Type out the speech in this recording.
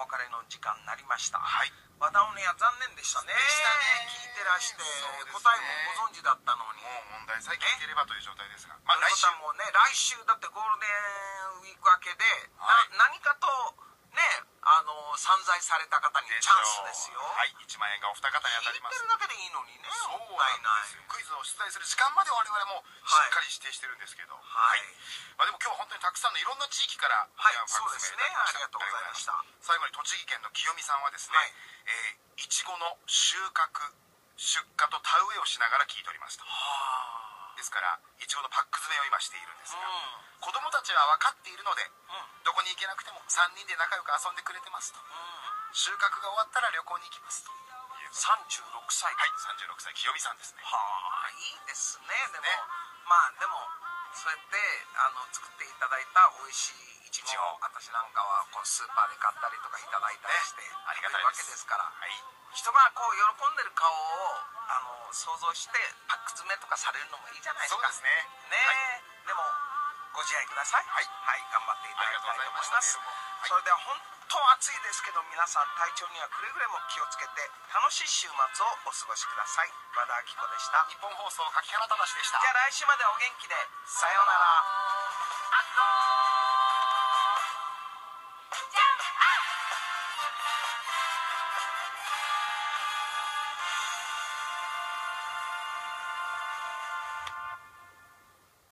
お別れの時間になりました、はい、和田オネア残念でしたね、ね、聞いてらして、ね、答えもご存知だったのに。もう問題さえ聞いてればという状態ですが、ね、まあ来週。もね来週だってゴールデンウィーク明けで、はい、何かとの散財された方にチャンスですよ。はい1万円がお二方に当たります。聞いてるだけでいいのにね。そうなんですよ。クイズを出題する時間まで我々もしっかり指定してるんですけど。はい。まあ、でも今日は本当にたくさんのいろんな地域からはい。そうですね。ありがとうございました。最後に栃木県の清美さんはですね、はい。えーいちごの収穫出荷と田植えをしながら聞いておりますと。ですからいちごのパック詰めを今しているんですが、うん。子供たちは分かっているので、うん。どこに行けなくても3人で仲良く遊んでくれてますと。収穫が終わったら旅行に行きますと。いう36歳。はい36歳清美さんですね。はあいいですね。でもねまあでもそうやってあの作っていただいた美味しいいちごを私なんかはこうスーパーで買ったりとかいただいたりして、ね。ありがたいわけですから。はい。人がこう喜んでる顔をあの想像してパック詰めとかされるのもいいじゃないですか。そうですね。ね。え、でもご自愛ください。はい。頑張っていただきたいと思います。ありがとうございそれでは本当暑いですけど皆さん体調にはくれぐれも気をつけて楽しい週末をお過ごしください。和田アキ子でした。日本放送柿原忠でした。じゃあ来週までお元気で。さようなら